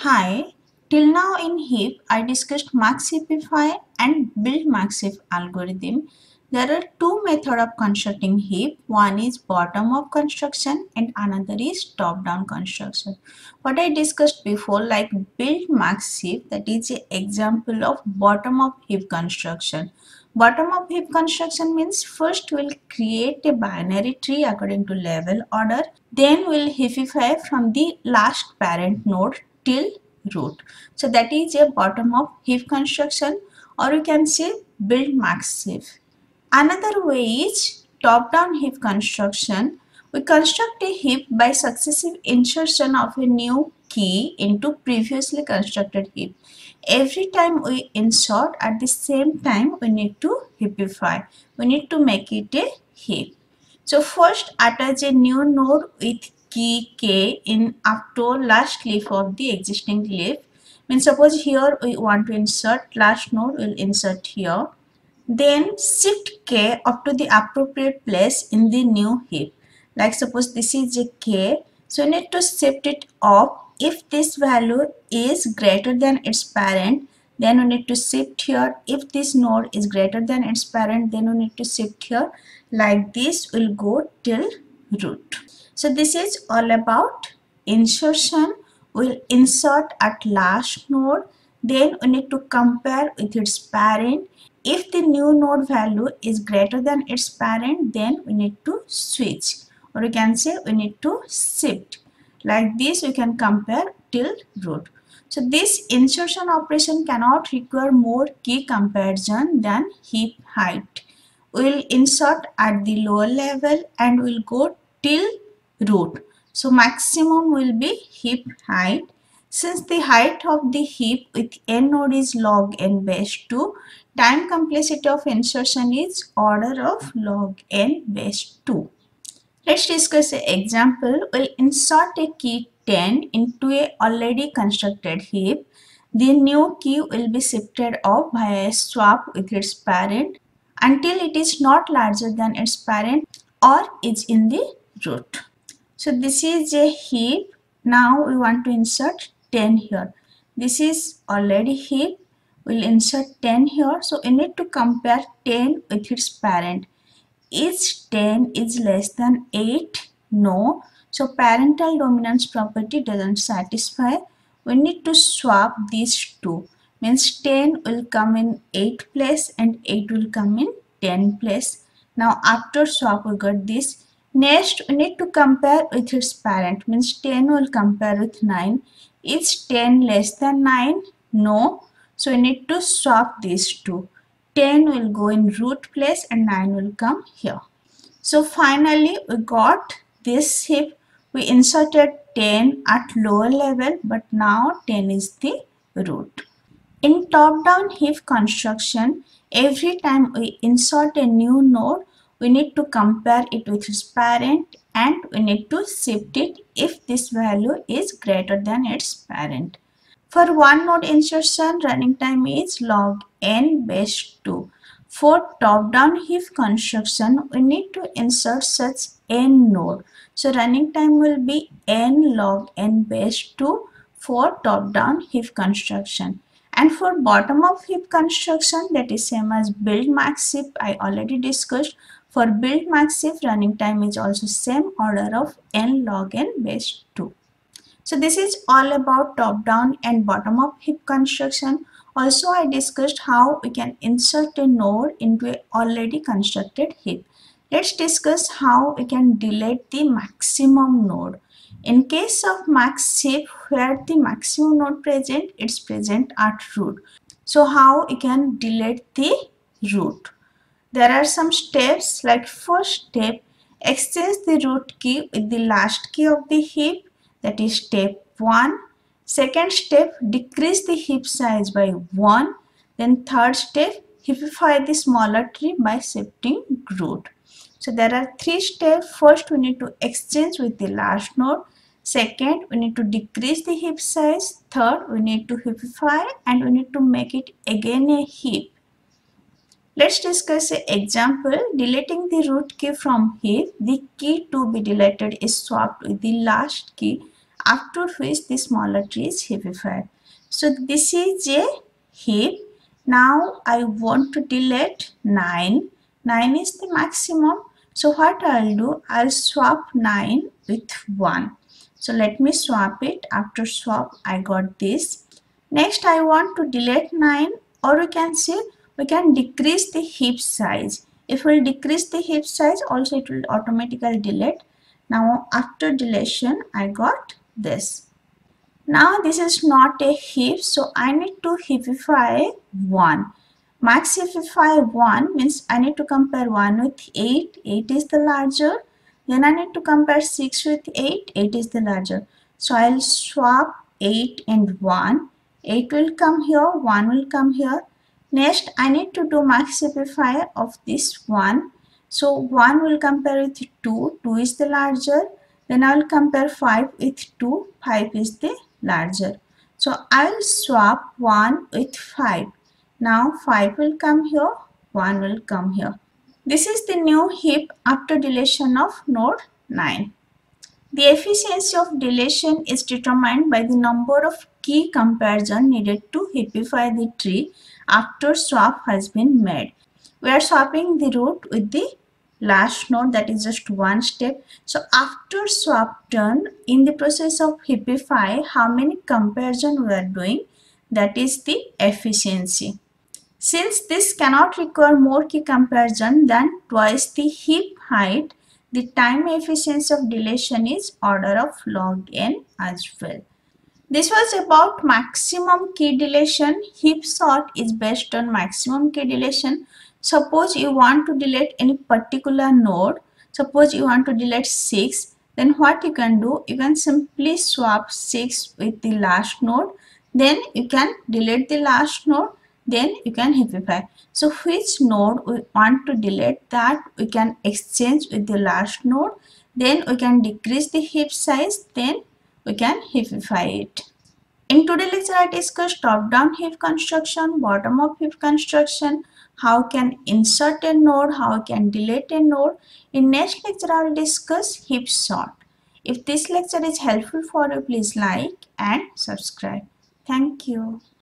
Hi, till now in heap I discussed maxheapify and build maxheap algorithm. There are two methods of constructing heap. One is bottom up construction and another is top down construction. What I discussed before like build maxheap that is an example of bottom up heap construction. Bottom up heap construction means first we'll create a binary tree according to level order then we'll heapify from the last parent node till root. So that is a bottom up heap construction or you can say build max heap. Another way is top down heap construction. We construct a heap by successive insertion of a new key into previously constructed heap. Every time we insert at the same time we need to heapify. We need to make it a heap. So first attach a new node with key k in up to last leaf of the existing leaf. Means suppose here we want to insert last node we'll insert here then shift k up to the appropriate place in the new heap. Like suppose this is a k. So you need to shift it up. If this value is greater than its parent, then we need to shift here. If this node is greater than its parent, then we need to shift here. Like this will go till root. So this is all about insertion. We'll insert at last node. Then we need to compare with its parent if the new node value is greater than its parent, then we need to switch or you can say we need to shift. Like this we can compare till root. So this insertion operation cannot require more key comparison than heap height. We will insert at the lower level and we will go till root. So maximum will be heap height since the height of the heap with n node is log n base 2, time complexity of insertion is order of log n base 2. Let's discuss an example. We'll insert a key 10 into a already constructed heap. The new key will be shifted off by a swap with its parent until it is not larger than its parent or is in the root. So this is a heap. Now we want to insert 10 here. This is already heap. We'll insert 10 here. So we need to compare 10 with its parent. Is 10 is less than 8? No. So parental dominance property doesn't satisfy. We need to swap these two. Means 10 will come in 8 place and 8 will come in 10 place. Now after swap we got this. Next we need to compare with its parent. Means 10 will compare with 9 is 10 less than 9? No. So we need to swap these two. 10 will go in root place and 9 will come here. So finally we got this heap. We inserted 10 at lower level but now 10 is the root. In top-down heap construction, every time we insert a new node, we need to compare it with its parent and we need to shift it if this value is greater than its parent. For one node insertion, running time is log n base 2. For top-down heap construction, we need to insert such n node. So running time will be n log n base 2 for top-down heap construction. And for bottom-up heap construction, that is same as build max heap, I already discussed. For build max heap, running time is also same order of n log n base 2. So this is all about top-down and bottom-up heap construction. Also, I discussed how we can insert a node into a already constructed heap. Let's discuss how we can delete the maximum node. In case of max heap where the maximum node present, it's present at root. So how we can delete the root? There are some steps like first step, exchange the root key with the last key of the heap that is step 1. Second step, decrease the heap size by 1. Then third step, heapify the smaller tree by shifting root. So there are three steps. First, we need to exchange with the last node. Second, we need to decrease the heap size. Third, we need to heapify and we need to make it again a heap. Let's discuss an example. Deleting the root key from heap, the key to be deleted is swapped with the last key after which the smaller tree is heapified. So this is a heap. Now I want to delete 9. 9 is the maximum. So what I'll do, I'll swap 9 with 1. So let me swap it. After swap, I got this. Next, I want to delete 9 or we can say we can decrease the heap size. If we decrease the heap size, also it will automatically delete. Now after deletion, I got this. Now this is not a heap, so I need to heapify 1. Max heapify 1 means I need to compare 1 with 8, 8 is the larger. Then I need to compare 6 with 8, 8 is the larger. So I'll swap 8 and 1. 8 will come here, 1 will come here. Next, I need to do max heapify of this 1. So 1 will compare with 2, 2 is the larger. Then I will compare 5 with 2, 5 is the larger. So I will swap 1 with 5. Now 5 will come here, 1 will come here. This is the new heap after deletion of node 9. The efficiency of deletion is determined by the number of key comparison needed to heapify the tree after swap has been made. We are swapping the root with the last node that is just one step. So after swap done in the process of heapify how many comparison we are doing that is the efficiency. Since this cannot require more key comparison than twice the heap height the time efficiency of deletion is order of log n as well. This was about maximum key deletion. Heap sort is based on maximum key deletion. Suppose you want to delete any particular node. Suppose you want to delete 6. Then what you can do? You can simply swap 6 with the last node. Then you can delete the last node. Then you can heapify. So which node we want to delete that we can exchange with the last node. Then we can decrease the heap size. Then we can heapify it. In today's lecture, I discussed top-down heap construction, bottom-up heap construction, how can insert a node, how can delete a node. In next lecture, I will discuss heap sort. If this lecture is helpful for you, please like and subscribe. Thank you.